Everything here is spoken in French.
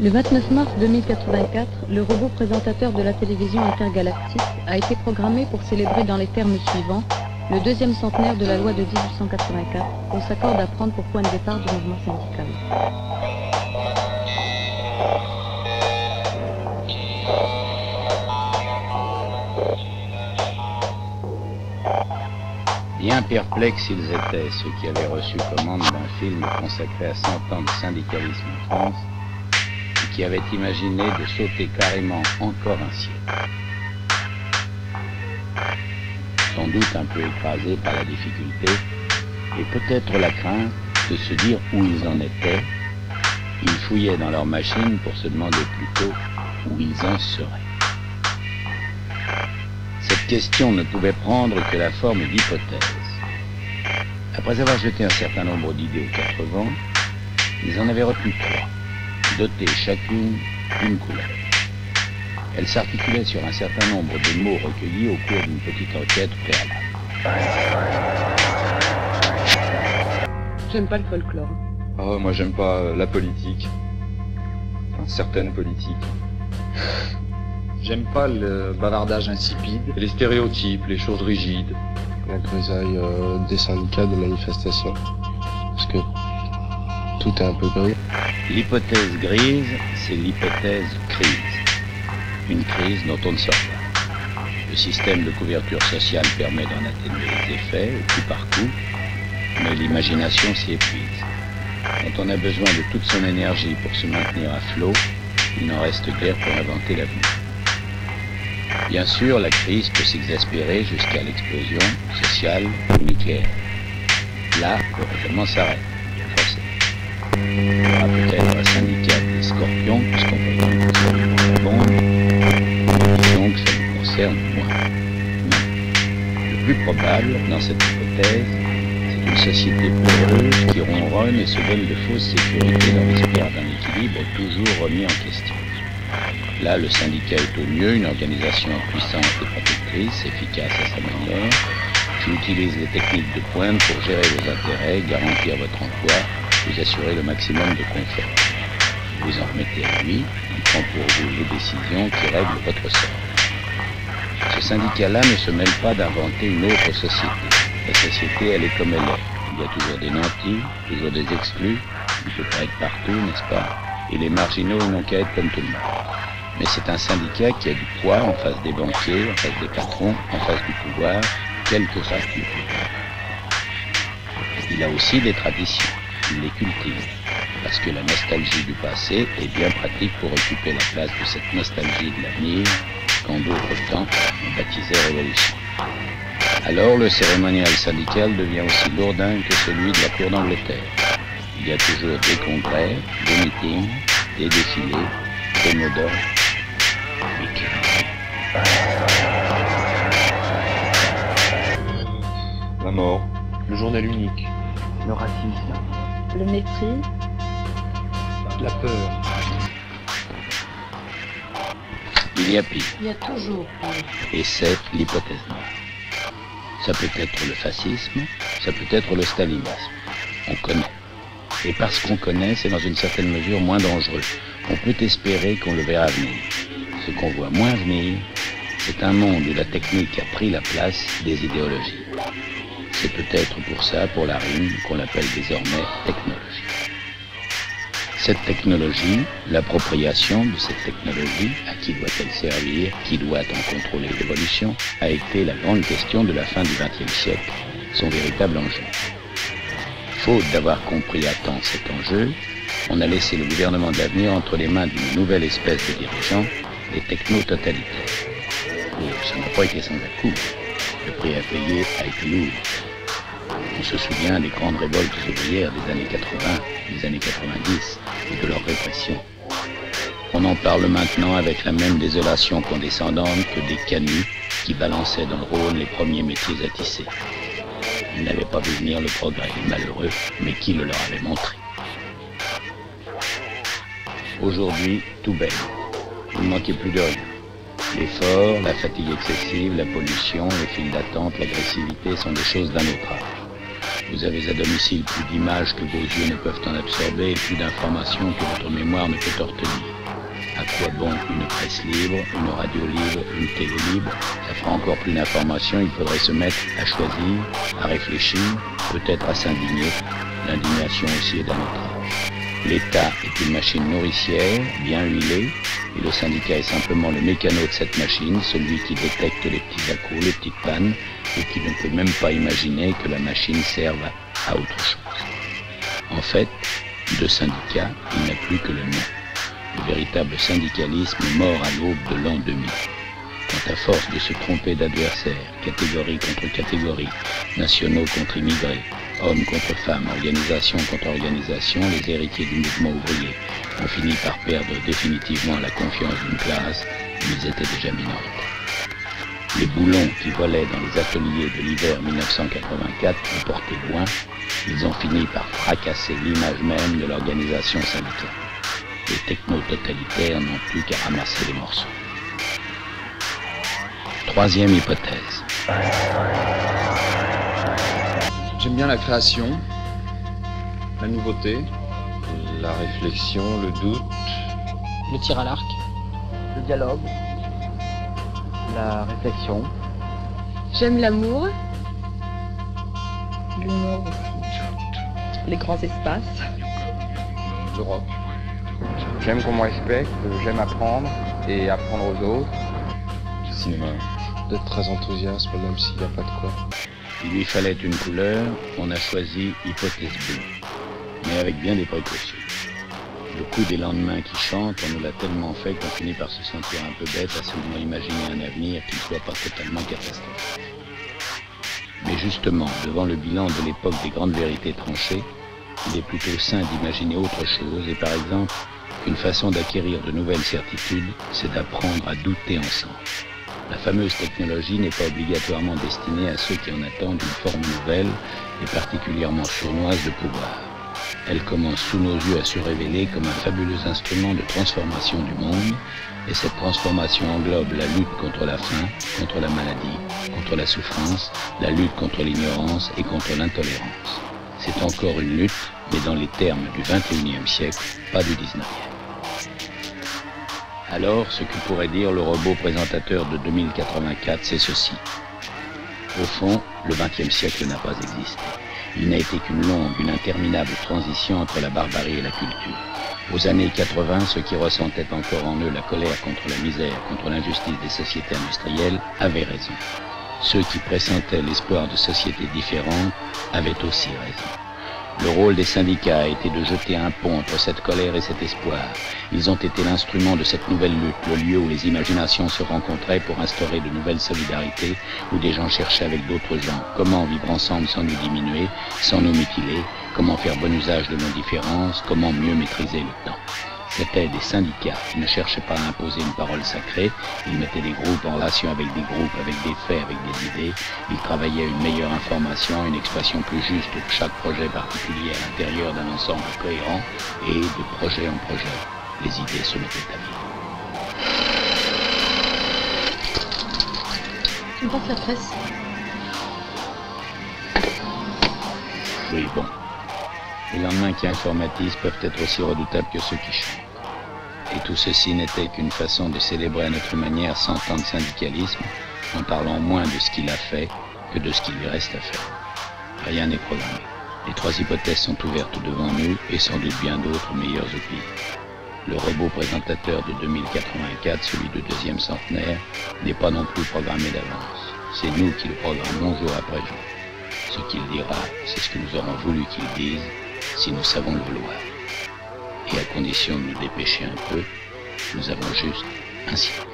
Le 29 mars 2084, le robot présentateur de la télévision intergalactique a été programmé pour célébrer dans les termes suivants le deuxième centenaire de la loi de 1884, on s'accorde à prendre pour point de départ du mouvement syndical. Perplexes ils étaient, ceux qui avaient reçu commande d'un film consacré à 100 ans de syndicalisme en France, et qui avaient imaginé de sauter carrément encore un siècle. Sans doute un peu écrasés par la difficulté, et peut-être la crainte de se dire où ils en étaient, ils fouillaient dans leur machine pour se demander plutôt où ils en seraient question ne pouvait prendre que la forme d'hypothèse. Après avoir jeté un certain nombre d'idées aux quatre vents, ils en avaient retenu trois, dotées chacune d'une couleur. Elles s'articulaient sur un certain nombre de mots recueillis au cours d'une petite enquête préalable. J'aime pas le folklore. Oh, moi j'aime pas euh, la politique. Enfin, certaines politiques. J'aime pas le bavardage insipide. Les stéréotypes, les choses rigides. La grisaille euh, des syndicats de manifestation. Parce que tout est un peu gris. L'hypothèse grise, c'est l'hypothèse crise. Une crise dont on ne sort pas. Le système de couverture sociale permet d'en atténuer les effets au coup par coup, mais l'imagination s'y épuise. Quand on a besoin de toute son énergie pour se maintenir à flot, il n'en reste guère pour inventer l'avenir. Bien sûr, la crise peut s'exaspérer jusqu'à l'explosion sociale ou nucléaire. Là, le raisonnement s'arrête, forcément. Il y aura peut-être un syndicat des scorpions, puisqu'on peut dans le monde, mais disons que ça nous concerne moins. Non. Le plus probable, dans cette hypothèse, c'est une société peureuse qui ronronne et se donne de fausses sécurités dans l'espoir d'un équilibre toujours remis en question. Là, le syndicat est au mieux une organisation puissante et protectrice, efficace à sa manière, qui utilise les techniques de pointe pour gérer vos intérêts, garantir votre emploi, vous assurer le maximum de confort. Vous en remettez à lui, il prend pour vous les décisions qui règlent votre sort. Ce syndicat-là ne se mêle pas d'inventer une autre société. La société, elle est comme elle est. Il y a toujours des nantis, toujours des exclus, il ne peut pas être partout, n'est-ce pas? Et les marginaux n'ont qu'à être comme tout le monde mais c'est un syndicat qui a du poids en face des banquiers, en face des patrons, en face du pouvoir, quel que soit le pouvoir. Il a aussi des traditions, il les cultive, parce que la nostalgie du passé est bien pratique pour occuper la place de cette nostalgie de l'avenir qu'en d'autres temps on baptisait révolution. Alors le cérémonial syndical devient aussi lourdin que celui de la cour d'Angleterre. Il y a toujours des congrès, des meetings, des défilés, des mots mort, le journal unique, le racisme, le mépris, la peur. Il y a pire. Il y a toujours Et c'est l'hypothèse noire. Ça peut être le fascisme, ça peut être le stalinisme. On connaît. Et parce qu'on connaît, c'est dans une certaine mesure moins dangereux. On peut espérer qu'on le verra venir. Ce qu'on voit moins venir, c'est un monde où la technique a pris la place des idéologies. C'est peut-être pour ça, pour la rime, qu'on l'appelle désormais technologie. Cette technologie, l'appropriation de cette technologie, à qui doit-elle servir, qui doit en contrôler l'évolution, a été la grande question de la fin du XXe siècle, son véritable enjeu. Faute d'avoir compris à temps cet enjeu, on a laissé le gouvernement de l'avenir entre les mains d'une nouvelle espèce de dirigeants, les techno-totalitaires. Ça n'a pas été sans à coup. Le prix à payer a été lourd. On se souvient des grandes révoltes ouvrières des années 80, des années 90 et de leur répression. On en parle maintenant avec la même désolation condescendante que des canuts qui balançaient dans le Rhône les premiers métiers à tisser. Ils n'avaient pas vu venir le progrès, malheureux, mais qui le leur avait montré. Aujourd'hui, tout baigne. Il ne manquait plus de rien. L'effort, la fatigue excessive, la pollution, les files d'attente, l'agressivité sont des choses d'un autre âge. Vous avez à domicile plus d'images que vos yeux ne peuvent en absorber et plus d'informations que votre mémoire ne peut en retenir. À quoi bon une presse libre, une radio libre, une télé libre? Ça fera encore plus d'informations, il faudrait se mettre à choisir, à réfléchir, peut-être à s'indigner. L'indignation aussi est d'un autre. L'État est une machine nourricière, bien huilée, et le syndicat est simplement le mécano de cette machine, celui qui détecte les petits à les petites pannes, et qui ne peut même pas imaginer que la machine serve à autre chose. En fait, de syndicat, il n'y a plus que le nom. Le véritable syndicalisme est mort à l'aube de l'an 2000. Quand à force de se tromper d'adversaires, catégorie contre catégorie, nationaux contre immigrés, hommes contre femmes, organisation contre organisation, les héritiers du mouvement ouvrier ont fini par perdre définitivement la confiance d'une classe où ils étaient déjà minoritaires. Les boulons qui volaient dans les ateliers de l'hiver 1984 ont porté loin, ils ont fini par fracasser l'image même de l'organisation syndicale. Les techno-totalitaires n'ont plus qu'à ramasser les morceaux. Troisième hypothèse. J'aime bien la création, la nouveauté, La réflexion, le doute, Le tir à l'arc. le dialogue, la réflexion, J'aime l'amour, l'humour, les grands espaces. l'Europe. J'aime qu'on me respecte, j'aime apprendre et apprendre aux autres. le cinéma. Très enthousiaste, même s'il n'y a pas de quoi. Il lui fallait une couleur, on a choisi hypothèse bleue, mais avec bien des précautions. Le coup des lendemains qui chantent, on nous l'a tellement fait qu'on finit par se sentir un peu bête à seulement imaginer un avenir qui ne soit pas totalement catastrophique. Mais justement, devant le bilan de l'époque des grandes vérités tranchées, il est plutôt sain d'imaginer autre chose et par exemple, une façon d'acquérir de nouvelles certitudes, c'est d'apprendre à douter ensemble. La fameuse technologie n'est pas obligatoirement destinée à ceux qui en attendent une forme nouvelle et particulièrement sournoise de pouvoir. Elle commence sous nos yeux à se révéler comme un fabuleux instrument de transformation du monde, et cette transformation englobe la lutte contre la faim, contre la maladie, contre la souffrance, la lutte contre l'ignorance et contre l'intolérance. C'est encore une lutte, mais dans les termes du 21e siècle, pas du 19e. Alors, ce que pourrait dire le robot présentateur de 2084, c'est ceci. Au fond, le XXe siècle n'a pas existé. Il n'a été qu'une longue, une interminable transition entre la barbarie et la culture. Aux années 80, ceux qui ressentaient encore en eux la colère contre la misère, contre l'injustice des sociétés industrielles, avaient raison. Ceux qui pressentaient l'espoir de sociétés différentes avaient aussi raison. Le rôle des syndicats a été de jeter un pont entre cette colère et cet espoir. Ils ont été l'instrument de cette nouvelle lutte, le lieu où les imaginations se rencontraient pour instaurer de nouvelles solidarités, où des gens cherchaient avec d'autres gens comment vivre ensemble sans nous diminuer, sans nous mutiler, comment faire bon usage de nos différences, comment mieux maîtriser le temps. C'étaient des syndicats. Qui ne cherchaient pas à imposer une parole sacrée, ils mettaient des groupes en relation avec des groupes, avec des faits, avec des idées, ils travaillaient à une meilleure information, une expression plus juste de chaque projet particulier à l'intérieur d'un ensemble cohérent, et de projet en projet, les idées se mettaient à vivre. Tu me la presse? Oui, bon. Les lendemains qui informatisent peuvent être aussi redoutables que ceux qui chantent. Et tout ceci n'était qu'une façon de célébrer à notre manière cent ans de syndicalisme, en parlant moins de ce qu'il a fait que de ce qu'il lui reste à faire. Rien n'est programmé. Les trois hypothèses sont ouvertes devant nous et sans doute bien d'autres meilleures pire. Le robot présentateur de 2084, celui de deuxième centenaire, n'est pas non plus programmé d'avance. C'est nous qui le programmons jour après jour. Ce qu'il dira, c'est ce que nous aurons voulu qu'il dise, si nous savons le vouloir. Et à condition de nous dépêcher un peu, nous avons juste un siècle.